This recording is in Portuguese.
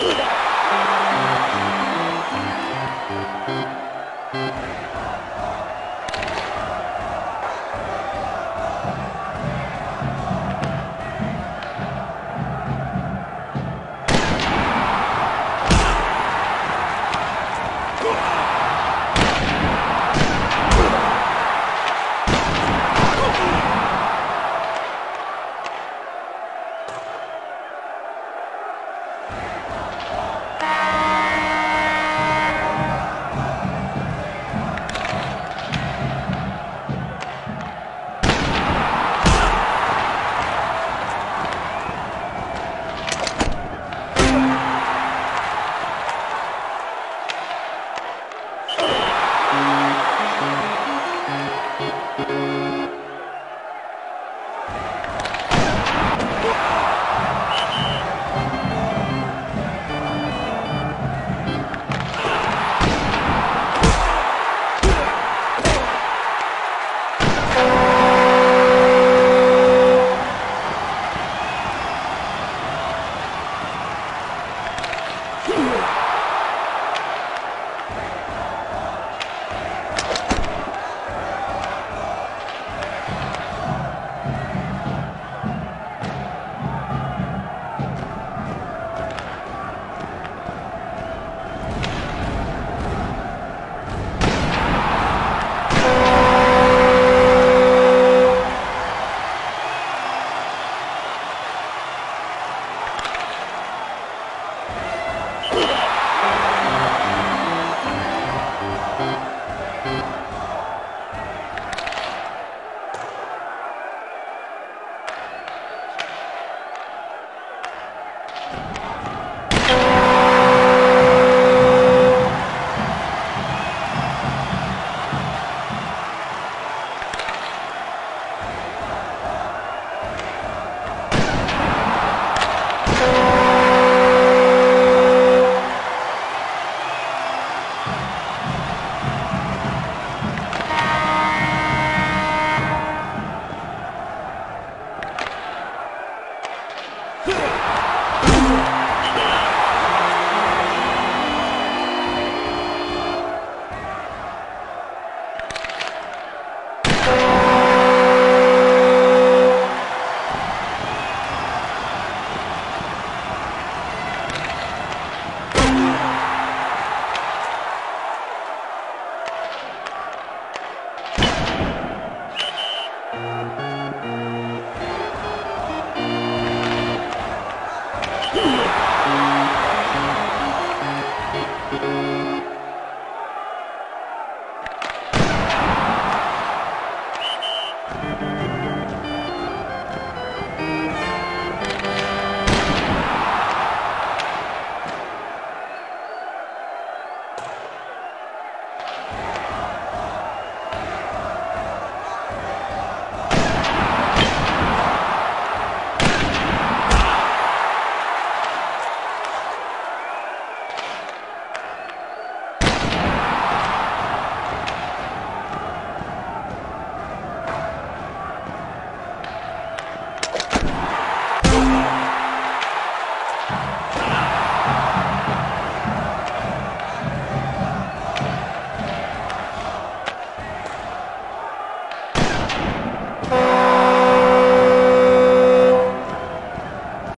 batida.